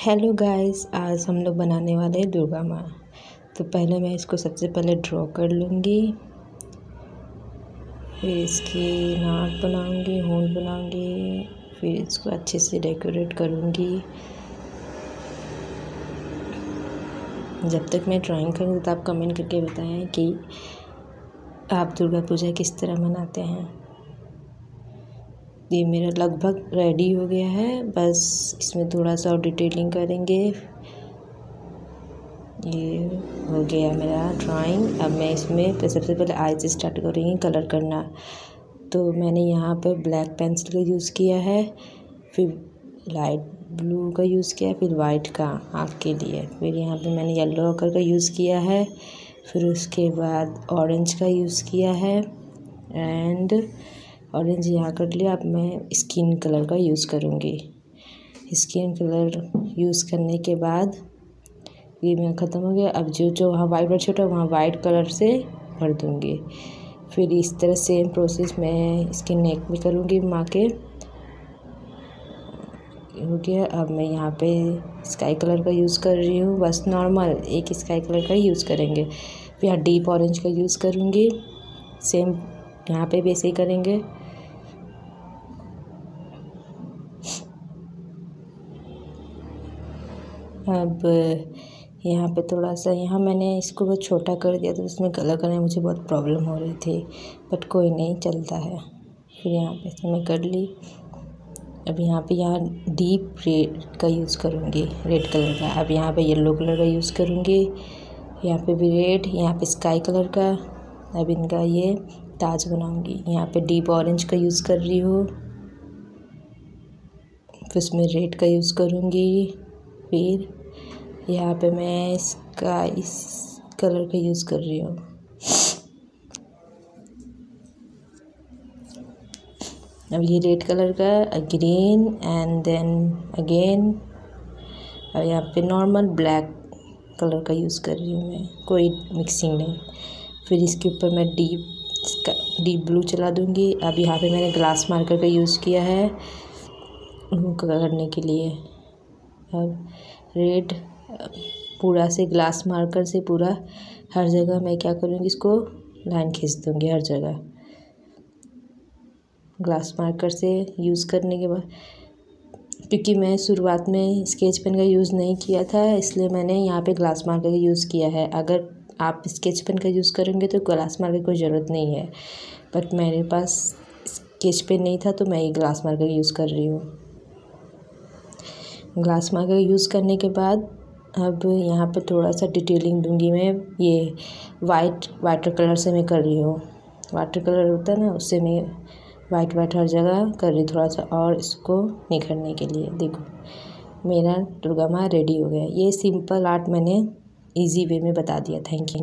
Hello guys आज हम लोग बनाने वाले हैं दुर्गा माँ। तो पहले मैं इसको सबसे पहले ड्रॉ कर लूँगी। फिर इसकी नाक बनाऊँगी होंठ बनाऊँगी, फिर इसको अच्छे से डेकोरेट करूँगी। जब तक मैं ड्राइंग करूँगी तो आप कमेंट करके बताएँ कि आप दुर्गा पूजा किस तरह मनाते हैं। ये मेरा लगभग रेडी हो गया है। बस इसमें थोड़ा सा और डिटेलिंग करेंगे। ये हो गया मेरा ड्राइंग अब मैं इसमें सबसे पहले आई से स्टार्ट करेंगे कलर करना। तो मैंने यहाँ पर ब्लैक पेंसिल का यूज़ किया है। फिर लाइट ब्लू का यूज़ किया, फिर वाइट का आँख के लिए। फिर यहाँ पे मैंने येलो कलर का यूज़ किया है। फिर उसके बाद ऑरेंज का यूज़ किया है। एंड ऑरेंज यहाँ कर लिया, अब मैं स्किन कलर का यूज़ करूँगी। स्किन कलर यूज़ करने के बाद ये मेरा ख़त्म हो गया। अब जो जो वहाँ वाइट वाइट छोटा वहाँ वाइट कलर से भर दूँगी। फिर इस तरह सेम प्रोसेस मैं इसके नेक में करूँगी माँ के। हो गया, अब मैं यहाँ पे स्काई कलर का यूज़ कर रही हूँ। बस नॉर्मल एक स्काई कलर का यूज़ करेंगे। फिर यहाँ डीप ऑरेंज का यूज़ करूँगी। सेम यहाँ पे भी ऐसे ही करेंगे। अब यहाँ पे थोड़ा सा, यहाँ मैंने इसको बहुत छोटा कर दिया तो उसमें कलर करने में मुझे बहुत प्रॉब्लम हो रही थी बट कोई नहीं, चलता है। फिर यहाँ पे से मैं कर ली। अब यहाँ पे यहाँ डीप रेड का यूज़ करूँगी रेड कलर का। अब यहाँ पे येलो कलर का यूज़ करूँगी, यहाँ पे भी रेड यहाँ पे स्काई कलर का। अब इनका ये ताज बनाऊँगी। यहाँ पे डीप ऑरेंज का यूज़ कर रही हूँ। फिर उसमें रेड का यूज़ करूँगी। फिर यहाँ पे मैं इसका, इस कलर का यूज़ कर रही हूँ। अब ये रेड कलर का ग्रीन एंड देन अगेन अब यहाँ पे नॉर्मल ब्लैक कलर का यूज़ कर रही हूँ मैं, कोई मिक्सिंग नहीं। फिर इसके ऊपर मैं डीप डीप ब्लू चला दूँगी। अब यहाँ पे मैंने ग्लास मार्कर का यूज़ किया है करने के लिए। अब रेड, पूरा से ग्लास मार्कर से पूरा हर जगह मैं क्या करूँगी, इसको लाइन खींच दूँगी हर जगह। ग्लास मार्कर से यूज़ करने के बाद, क्योंकि मैं शुरुआत में स्केच पेन का यूज़ नहीं किया था, इसलिए मैंने यहाँ पे ग्लास मार्कर का यूज़ किया है। अगर आप स्केच पेन का यूज़ करेंगे तो ग्लास मार्कर की ज़रूरत नहीं है, बट मेरे पास स्केच पेन नहीं था तो मैं ये ग्लास मार्कर यूज़ कर रही हूँ। ग्लास मार्कर यूज़ करने के बाद, अब यहाँ पर थोड़ा सा डिटेलिंग दूँगी मैं। ये वाइट वाटर कलर से मैं कर रही हूँ। वाटर कलर होता है ना, उससे मैं वाइट वाइट हर जगह कर रही हूँ थोड़ा सा और इसको निखरने के लिए। देखो, मेरा दुर्गा माँ रेडी हो गया। ये सिंपल आर्ट मैंने इजी वे में बता दिया। Thank you